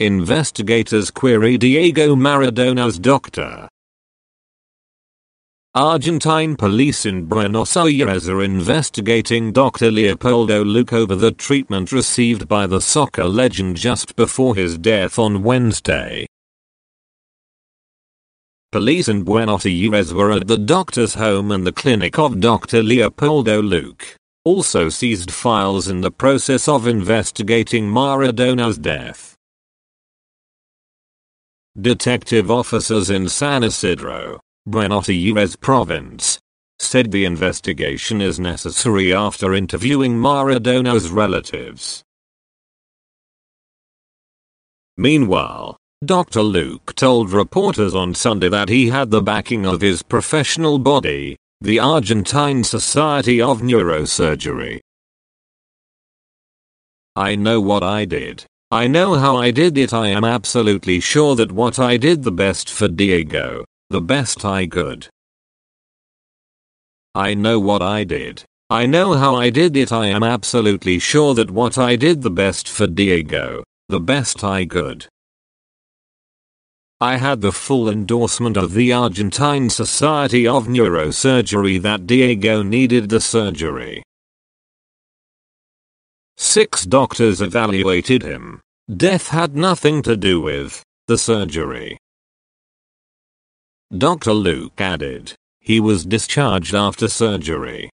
Investigators query Diego Maradona's doctor. Argentine police in Buenos Aires are investigating Dr. Leopoldo Luque over the treatment received by the soccer legend just before his death on Wednesday. Police in Buenos Aires were at the doctor's home and the clinic of Dr. Leopoldo Luque, also seized files in the process of investigating Maradona's death. Detective officers in San Isidro, Buenos Aires province, said the investigation is necessary after interviewing Maradona's relatives. Meanwhile, Dr. Luque told reporters on Sunday that he had the backing of his professional body, the Argentine Society of Neurosurgery. I know what I did. I know how I did it. I am absolutely sure that what I did the best for Diego. The best I could. I know what I did. I know how I did it. I am absolutely sure that what I did the best for Diego. The best I could. I had the full endorsement of the Argentine Society of Neurosurgery that Diego needed the surgery. Six doctors evaluated him. Death had nothing to do with the surgery. Dr. Luque added. He was discharged after surgery.